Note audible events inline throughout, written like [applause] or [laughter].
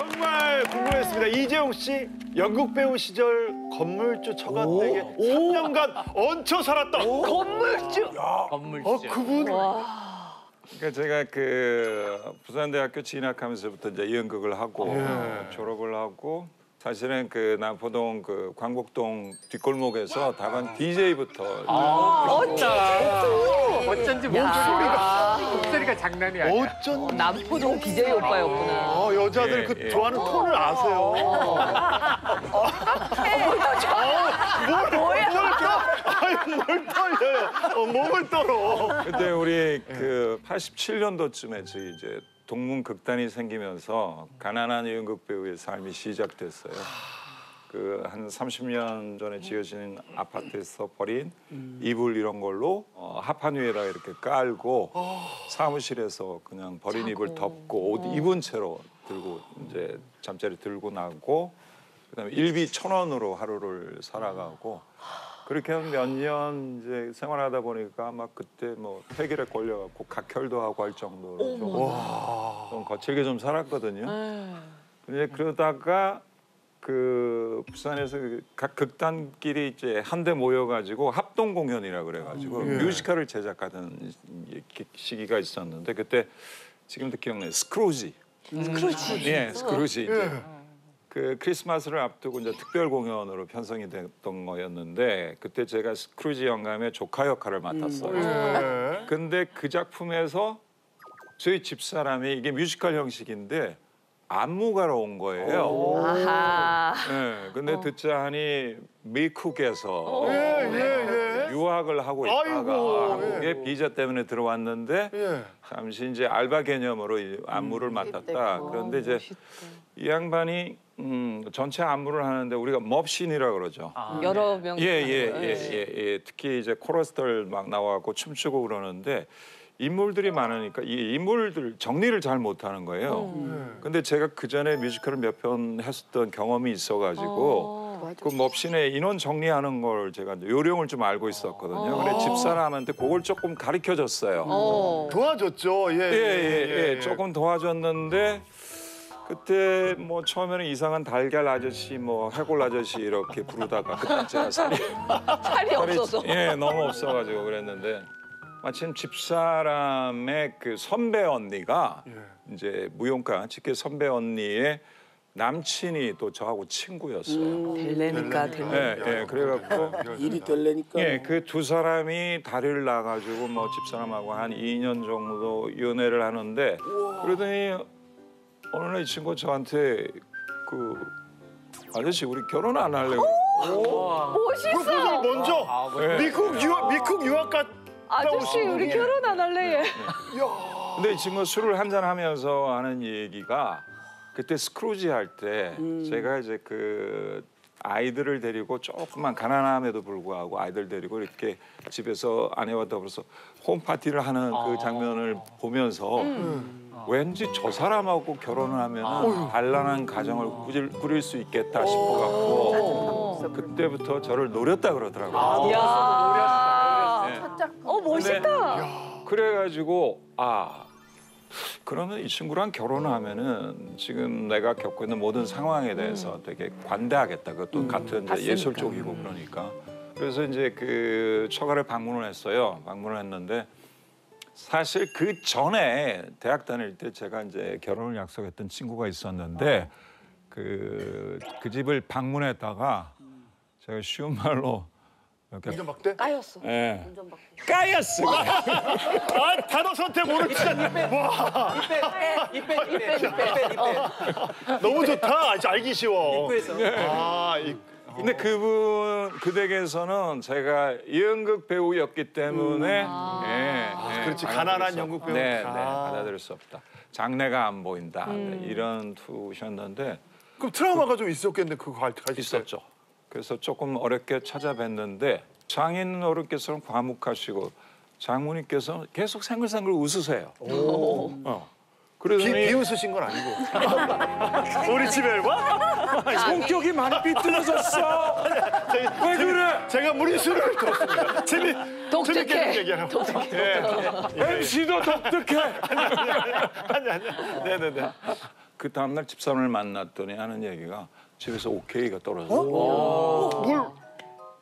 정말 궁금했습니다. 이재용 씨 연극 배우 시절 건물주 처가댁에 3년간 얹혀 살았다. 건물주. 건물주. 어 그분 그러니까 제가 그 부산대학교 진학하면서부터 이제 연극을 하고 예. 졸업을 하고 사실은 그 남포동 그 광복동 뒷골목에서 다반 DJ부터 어쩌다. 어쩐지 목소리가 목소리가 장난이 아니야. 어쩐 남포동 DJ 오빠였구나. 어, 여자들 예, 그 예. 좋아하는 톤을 아세요. 뭘, 뭘 떨어? 아니, 뭘 떨려요? 어, 몸을 떨어. 그때 우리 그 87년도쯤에 저희 이제 동문 극단이 생기면서 가난한 연극 배우의 삶이 시작됐어요. 그 한 30년 전에 지어진 아파트에서 버린 이불 이런 걸로 어, 합판 위에다 이렇게 깔고 사무실에서 그냥 버린 이불 덮고 옷 입은 채로 들고 이제 잠자리 들고 나고 그다음에 일비 천 원으로 하루를 살아가고 그렇게 한 몇 년 이제 생활하다 보니까 막 그때 뭐 폐결에 걸려갖고 각혈도 하고 할 정도로 좀, 좀 거칠게 좀 살았거든요. 근데 그러다가 그 부산에서 그각 극단끼리 이제 한데 모여가지고 합동 공연이라 그래가지고 뮤지컬을 제작하던 시기가 있었는데 그때 지금도 기억나요. 스크루지. 스크루지. 예, 스크루지 이제 그 크리스마스를 앞두고 이제 특별 공연으로 편성이 됐던 거였는데 그때 제가 스크루지 영감의 조카 역할을 맡았어요. 예. 근데 그 작품에서 저희 집사람이 이게 뮤지컬 형식인데 안무가로 온 거예요. 아하. 예, 근데 듣자 하니 미국에서 예, 예, 예. 유학을 하고 있다가 아이고, 한국에 예. 비자 때문에 들어왔는데 예. 잠시 이제 알바 개념으로 이 안무를 맡았다. 그런데 이제 이 양반이 음, 전체 안무를 하는데 우리가 몹신이라 그러죠. 여러 명. 예, 예, 예, 예, 예. 특히 이제 코러스들 막 나와갖고 춤추고 그러는데 인물들이 많으니까 이 인물들 정리를 잘 못하는 거예요. 근데 제가 그 전에 뮤지컬을 몇 편 했었던 경험이 있어가지고 그 몹신의 인원 정리하는 걸 제가 요령을 좀 알고 있었거든요. 근데 집사람한테 그걸 조금 가르쳐 줬어요. 어. 도와줬죠. 예, 예, 예, 예. 조금 도와줬는데 그때 뭐 처음에는 이상한 달걀 아저씨, 뭐 해골 아저씨 이렇게 부르다가 그때 제가 살이 [laughs] 살이 없어서. 예, 너무 없어가지고 그랬는데 마침 집사람의 그 선배 언니가 예. 이제 무용가 직계 선배 언니의 남친이 또 저하고 친구였어요. 될래니까 될래. 예, 예, 그래갖고 일이 될래니까. 예, 그 두 사람이 다리를 놔가지고 뭐 집사람하고 한 2년 정도 연애를 하는데 그러더니 어느 날 이 친구 저한테 그 아저씨 우리 결혼 안 할래요? 프로포즈를 먼저 예. 미국 유학 미국 유학 갔다 아저씨 우리 결혼 안 할래 얘. 근데 이 친구 술을 한잔 하면서 하는 얘기가 그때 스크루지 할때 제가 이제 그 아이들을 데리고 조금만 가난함에도 불구하고 아이들 데리고 이렇게 집에서 아내와 더불어서 홈파티를 하는 그 장면을 보면서 왠지 저 사람하고 결혼을 하면 단란한 가정을 꾸릴, 꾸릴 수 있겠다 싶어갖고 그때부터 저를 노렸다 그러더라고요. 야. 네. 어 멋있다. 그래가지고 아 그러면 이 친구랑 결혼하면은 지금 내가 겪고 있는 모든 상황에 대해서 되게 관대하겠다. 그것도 같은 이제 예술 쪽이고 그러니까. 그래서 이제 그 처가를 방문을 했어요. 방문을 했는데 사실 그 전에 대학 다닐 때 제가 이제 결혼을 약속했던 친구가 있었는데 그, 그 집을 방문했다가 제가 쉬운 말로 운전 막대? 까였어. 예. 까였어. 아 단어 선택 오늘 진짜 와 너무 좋다. 이제 알기 쉬워. 입구에서. 아, 이, 근데 그분 그 댁에서는 제가 연극 배우였기 때문에 예, 예, 아, 그렇지. 받아들일 가난한 수 연극 없- 배우. 네, 네, 아. 받아들일 수 없다. 장래가 안 보인다. 네, 이런 투셨는데 그럼 트라우마가 좀 있었겠네 그거 할 때. 있었죠. 그래서 조금 어렵게 찾아뵀는데 장인 어른께서는 과묵하시고 장모님께서는 계속 생글생글 웃으세요. 어. 비, 그러더니 비웃으신 건 아니고. [laughs] 우리 집에 와? 성격이 많이 삐뚤어졌어. [laughs] 왜 그래? 제가 무리수를 뒀습니다. 재미 독특해. 재밌게 얘기하라고. 예. MC도 독특해. 아니 아니. 네네네. 그 다음날 집사람을 만났더니 하는 얘기가 집에서 오케이가 떨어졌어.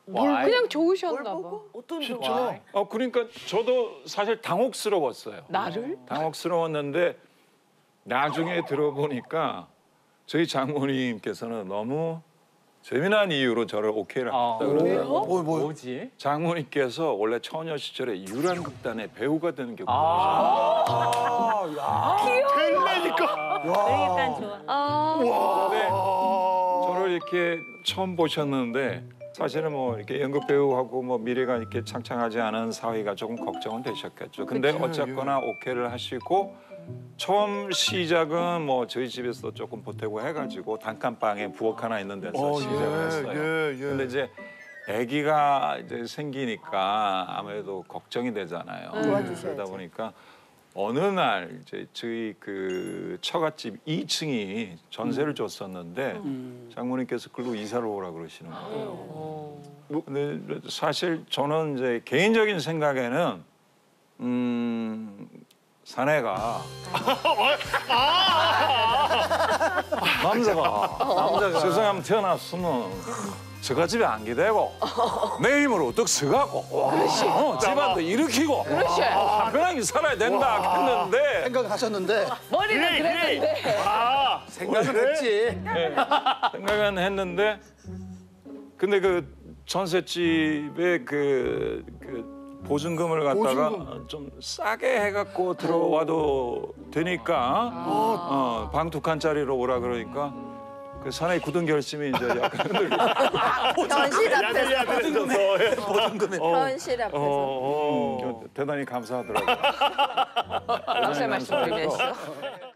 와, 그냥 좋으셨나 봐. 어떤 와. 어 그러니까 저도 사실 당혹스러웠어요. 나를? 당혹스러웠는데 나중에 들어보니까 저희 장모님께서는 너무 재미난 이유로 저를 오케이를 아, 했다 그러더라고요. 뭐, 뭐. 뭐 지? 장모님께서 원래 처녀 시절에 유랑극단의 배우가 되는 게 아, 약간 좋아. 아, 근데 저를 이렇게 처음 보셨는데 사실은 뭐 이렇게 연극 배우하고 뭐 미래가 이렇게 창창하지 않은 사위가 조금 걱정은 되셨겠죠. 근데 어쨌거나 오케이를 하시고 처음 시작은 뭐 저희 집에서 조금 보태고 해가지고 단칸방에 부엌 하나 있는 데서 어, 시작을 했어요. 예, 예. 근데 이제 아기가 이제 생기니까 아무래도 걱정이 되잖아요. 도와주셔야지. 그러다 보니까 어느 날 이제 저희 그 처갓집 2층이 전세를 줬었는데 장모님께서 글로 이사를 오라 그러시는 거예요. 뭐, 근데 사실 저는 이제 개인적인 생각에는 음 사내가 [laughs] 남자가 남자가. 세상에 한번 태어났으면 저가 집에 안 기대고 내 힘으로 어떻게 서가고 어, 집안도 일으키고 그렇지. 편하게 살아야 된다 했는데 생각을 하셨는데 머리는 그래, 그래. 그랬는데. 아, 생각은 그래? 했지. 예, 생각은 했는데 근데 그 전셋집에 그, 그 보증금을 갖다가 보증금. 좀 싸게 해갖고 들어와도 되니까 어, 방 두 칸짜리로 오라 그러니까 그 사나이 굳은 결심이 이제 약간 [laughs] 현실 앞에서. 야들야들해져서. 보증금에. 현실 앞에서. 어, 어. 대단히 감사하더라고요. 감사의 말씀 드리겠어.